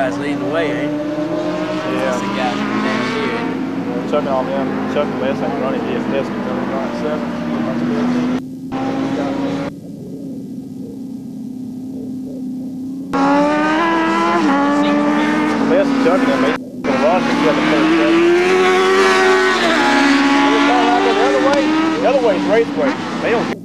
guy's leading the way, ain't? Yeah. That's the guy from down here, ain't? Chuck all them. Chuck the last thing running is this, but then right seven. Best Chuck eh? The other way, the other is raceway. They don't.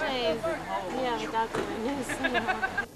Say, yeah, without doing this. You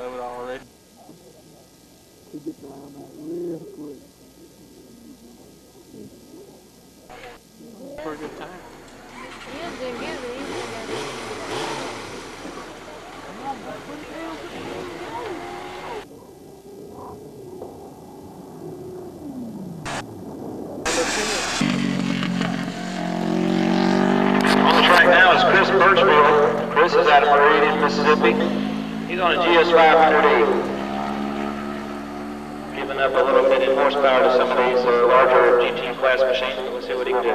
Got over it already. For a good time. You did good, but you did. On the track now is Chris Birchfield. Chris is out of Meridian, Mississippi. He's on a GS 500E. Giving up a little bit in horsepower to some of these uh, larger GT class machines, but let's see what he can do.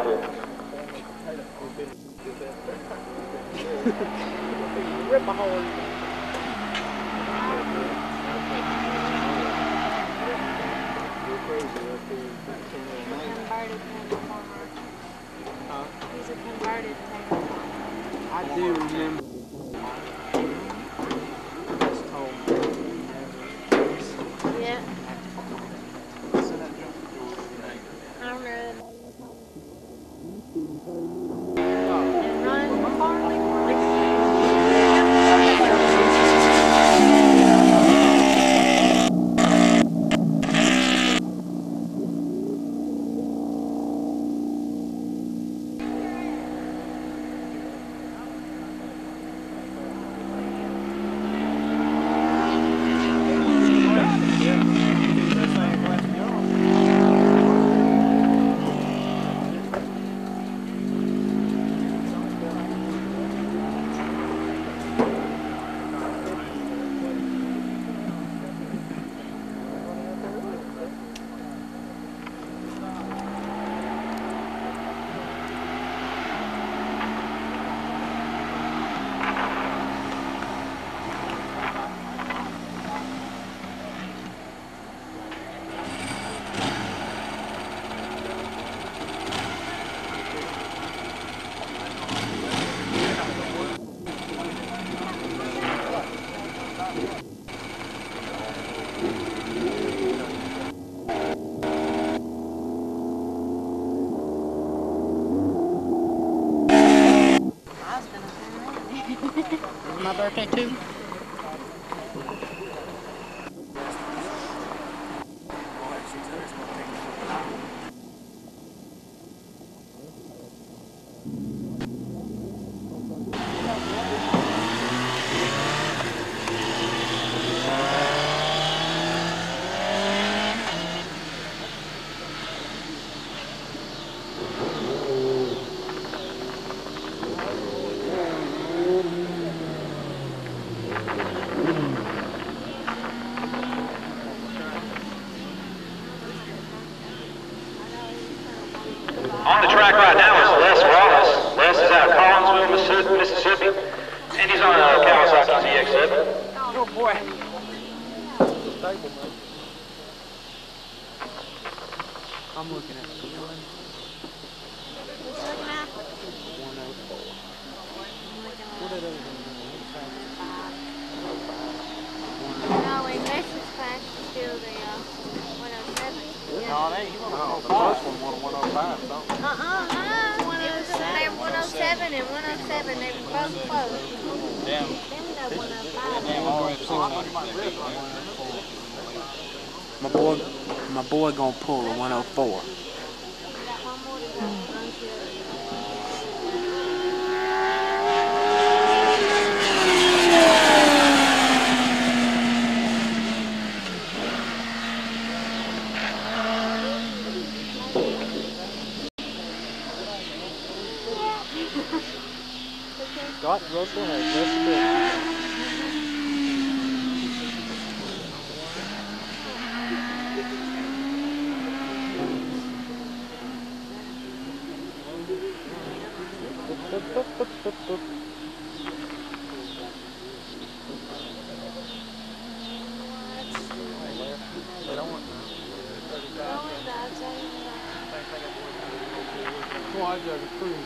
Converted transformer. He's a converted transformer. I do remember. RK2? Well, I got a cruise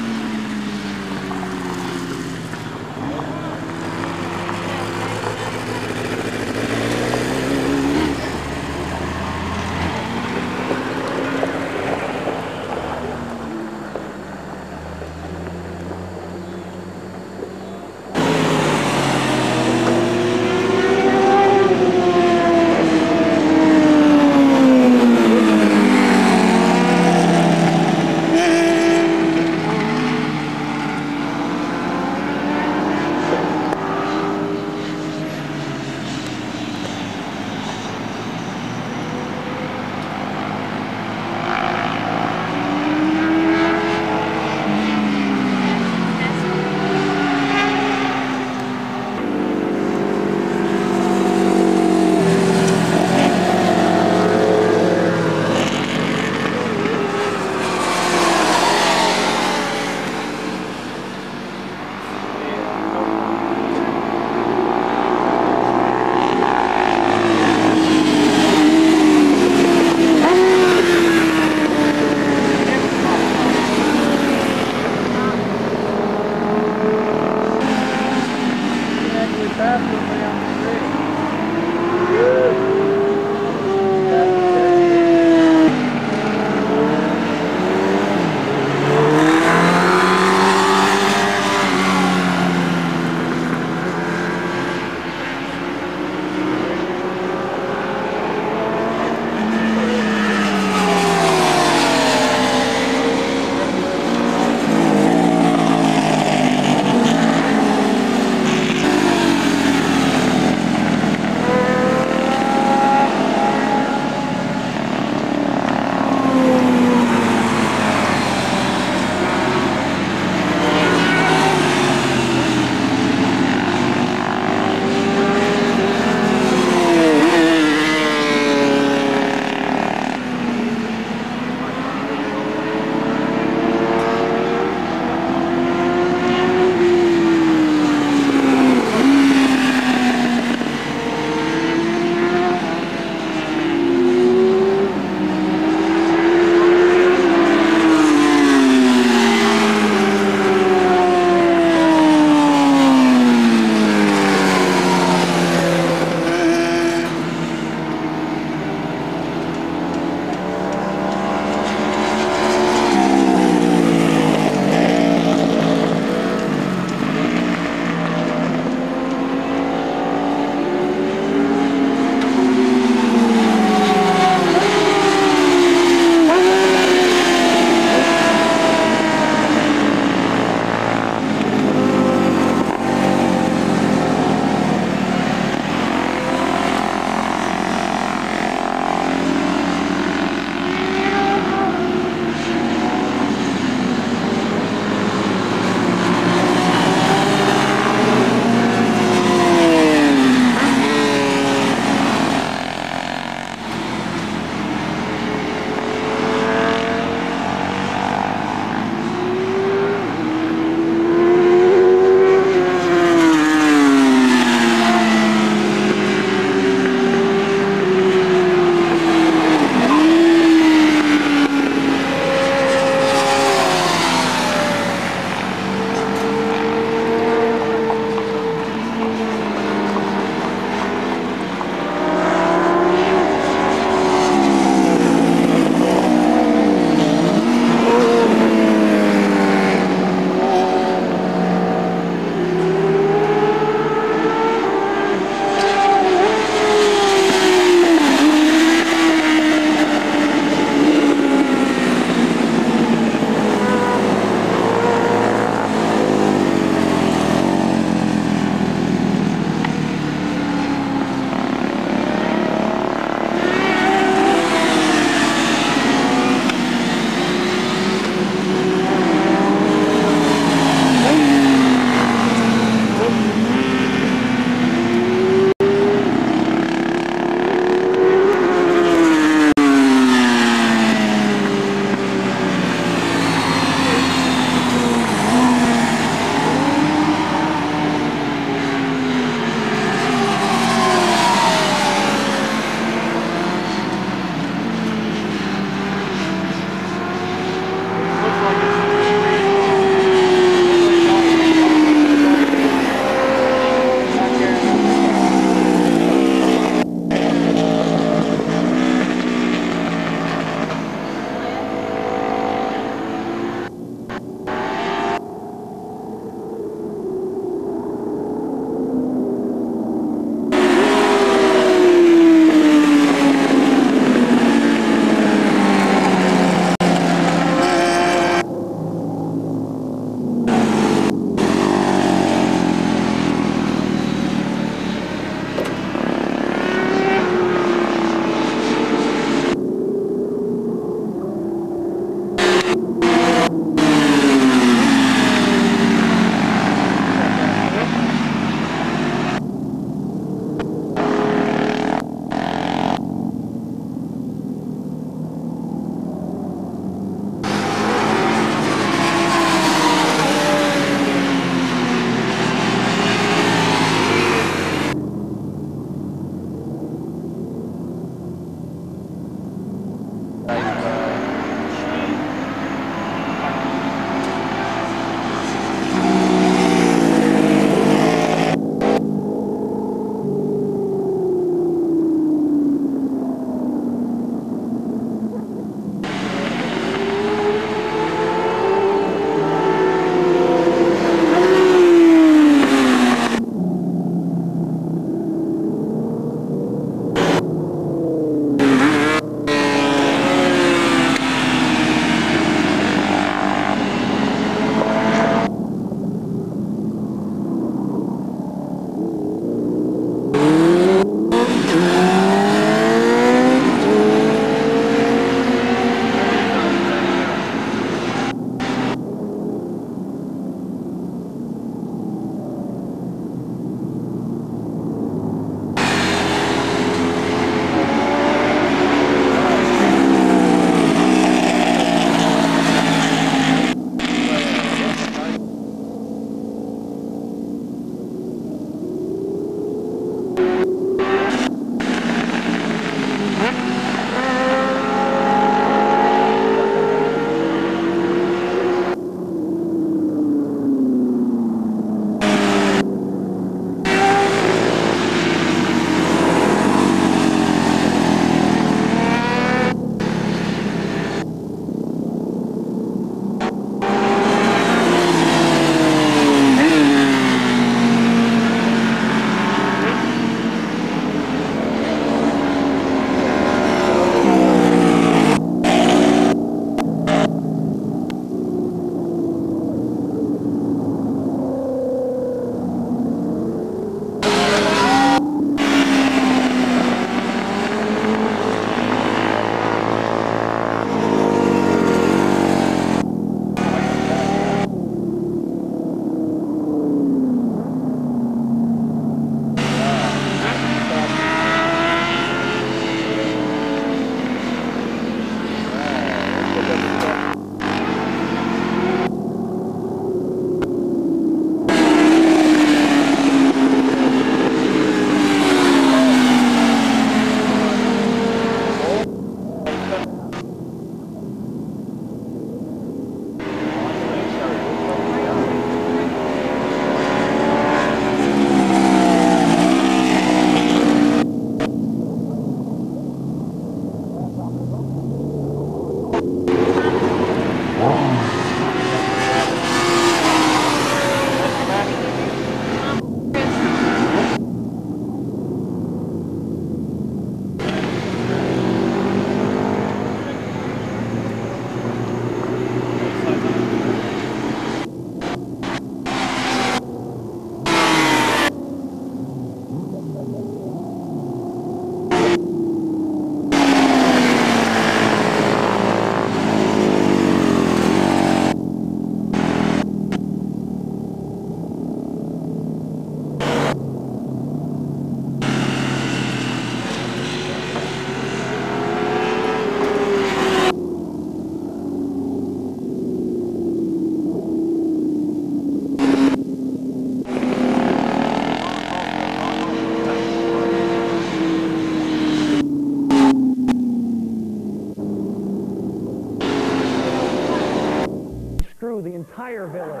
village.